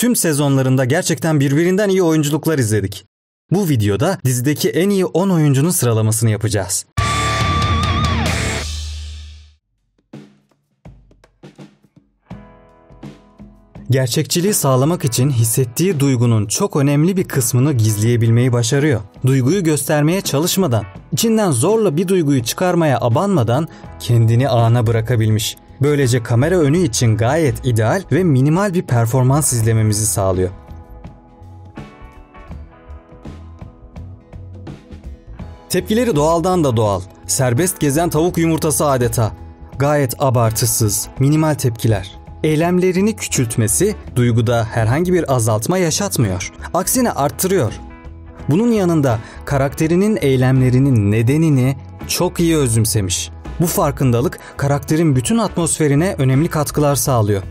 tüm sezonlarında gerçekten birbirinden iyi oyunculuklar izledik. Bu videoda dizideki en iyi 10 oyuncunun sıralamasını yapacağız. Gerçekçiliği sağlamak için hissettiği duygunun çok önemli bir kısmını gizleyebilmeyi başarıyor. Duyguyu göstermeye çalışmadan, içinden zorla bir duyguyu çıkarmaya abanmadan kendini ana bırakabilmiş. Böylece kamera önü için gayet ideal ve minimal bir performans izlememizi sağlıyor. Tepkileri doğaldan da doğal. Serbest gezen tavuk yumurtası adeta. Gayet abartısız, minimal tepkiler. Eylemlerini küçültmesi duyguda herhangi bir azaltma yaşatmıyor. Aksine arttırıyor. Bunun yanında karakterinin eylemlerinin nedenini çok iyi özümsemiş. Bu farkındalık karakterin bütün atmosferine önemli katkılar sağlıyor.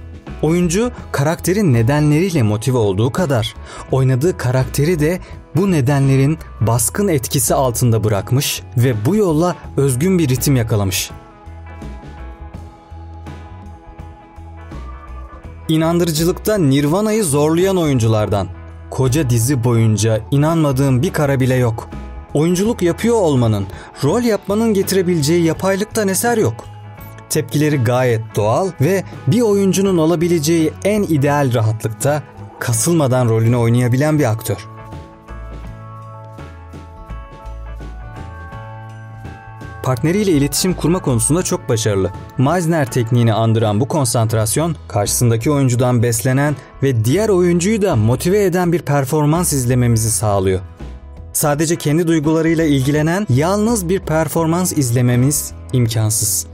Oyuncu karakterin nedenleriyle motive olduğu kadar oynadığı karakteri de bu nedenlerin baskın etkisi altında bırakmış ve bu yolla özgün bir ritim yakalamış. İnandırıcılıkta Nirvana'yı zorlayan oyunculardan. Koca dizi boyunca inanmadığım bir kara bile yok. Oyunculuk yapıyor olmanın, rol yapmanın getirebileceği yapaylıktan eser yok. Tepkileri gayet doğal ve bir oyuncunun olabileceği en ideal rahatlıkta kasılmadan rolünü oynayabilen bir aktör. partneriyle iletişim kurma konusunda çok başarılı. Meisner tekniğini andıran bu konsantrasyon, karşısındaki oyuncudan beslenen ve diğer oyuncuyu da motive eden bir performans izlememizi sağlıyor. Sadece kendi duygularıyla ilgilenen yalnız bir performans izlememiz imkansız.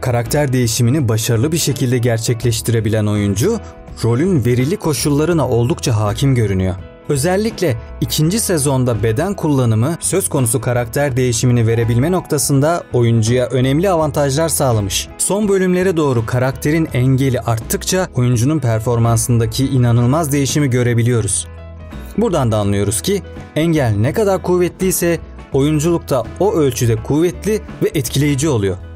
Karakter değişimini başarılı bir şekilde gerçekleştirebilen oyuncu, rolün verili koşullarına oldukça hakim görünüyor. Özellikle ikinci sezonda beden kullanımı söz konusu karakter değişimini verebilme noktasında oyuncuya önemli avantajlar sağlamış. Son bölümlere doğru karakterin engeli arttıkça oyuncunun performansındaki inanılmaz değişimi görebiliyoruz. Buradan da anlıyoruz ki engel ne kadar kuvvetliyse oyunculukta o ölçüde kuvvetli ve etkileyici oluyor.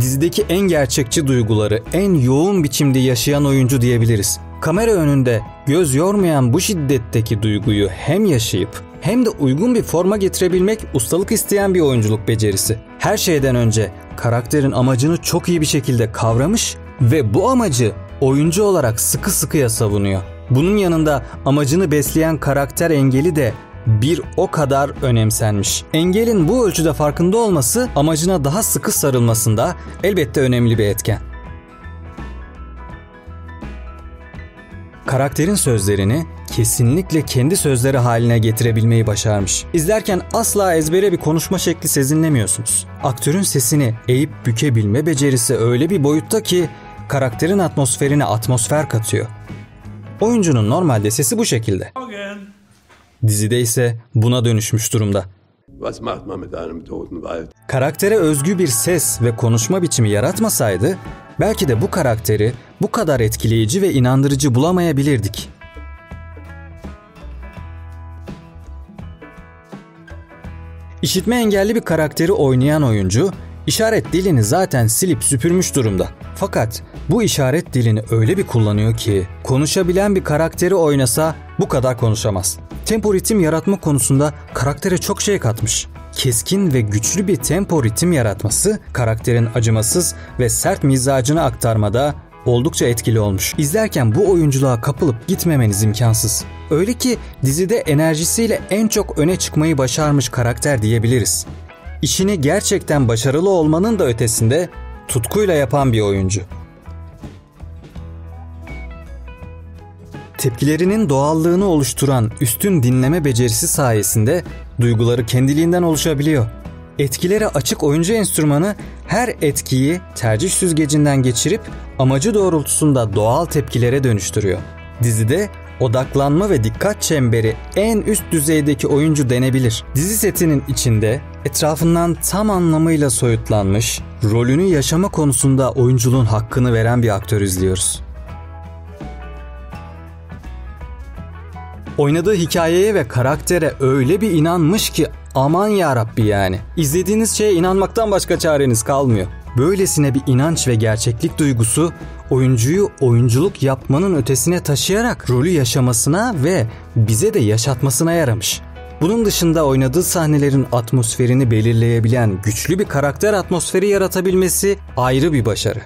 Dizideki en gerçekçi duyguları en yoğun biçimde yaşayan oyuncu diyebiliriz. Kamera önünde göz yormayan bu şiddetteki duyguyu hem yaşayıp hem de uygun bir forma getirebilmek ustalık isteyen bir oyunculuk becerisi. Her şeyden önce karakterin amacını çok iyi bir şekilde kavramış ve bu amacı oyuncu olarak sıkı sıkıya savunuyor. Bunun yanında amacını besleyen karakter engeli de bir o kadar önemsenmiş. Engelin bu ölçüde farkında olması amacına daha sıkı sarılmasında elbette önemli bir etken. Karakterin sözlerini kesinlikle kendi sözleri haline getirebilmeyi başarmış. İzlerken asla ezbere bir konuşma şekli sezinlemiyorsunuz. Aktörün sesini eğip bükebilme becerisi öyle bir boyutta ki karakterin atmosferine atmosfer katıyor. Oyuncunun normalde sesi bu şekilde. Dizide ise buna dönüşmüş durumda. Karaktere özgü bir ses ve konuşma biçimi yaratmasaydı belki de bu karakteri bu kadar etkileyici ve inandırıcı bulamayabilirdik. İşitme engelli bir karakteri oynayan oyuncu işaret dilini zaten silip süpürmüş durumda. Fakat bu işaret dilini öyle bir kullanıyor ki konuşabilen bir karakteri oynasa bu kadar konuşamaz. Tempo ritim yaratma konusunda karaktere çok şey katmış. Keskin ve güçlü bir tempo ritim yaratması karakterin acımasız ve sert mizacını aktarmada oldukça etkili olmuş. İzlerken bu oyunculuğa kapılıp gitmemeniz imkansız. Öyle ki dizide enerjisiyle en çok öne çıkmayı başarmış karakter diyebiliriz. İşini gerçekten başarılı olmanın da ötesinde tutkuyla yapan bir oyuncu. Tepkilerinin doğallığını oluşturan üstün dinleme becerisi sayesinde duyguları kendiliğinden oluşabiliyor. Etkilere açık oyuncu enstrümanı her etkiyi tercih süzgecinden geçirip amacı doğrultusunda doğal tepkilere dönüştürüyor. Dizide odaklanma ve dikkat çemberi en üst düzeydeki oyuncu denebilir. Dizi setinin içinde etrafından tam anlamıyla soyutlanmış, rolünü yaşama konusunda oyunculuğun hakkını veren bir aktör izliyoruz. Oynadığı hikayeye ve karaktere öyle bir inanmış ki Aman ya Rabbi yani. İzlediğiniz şeye inanmaktan başka çareniz kalmıyor. Böylesine bir inanç ve gerçeklik duygusu oyuncuyu oyunculuk yapmanın ötesine taşıyarak rolü yaşamasına ve bize de yaşatmasına yaramış. Bunun dışında oynadığı sahnelerin atmosferini belirleyebilen güçlü bir karakter atmosferi yaratabilmesi ayrı bir başarı.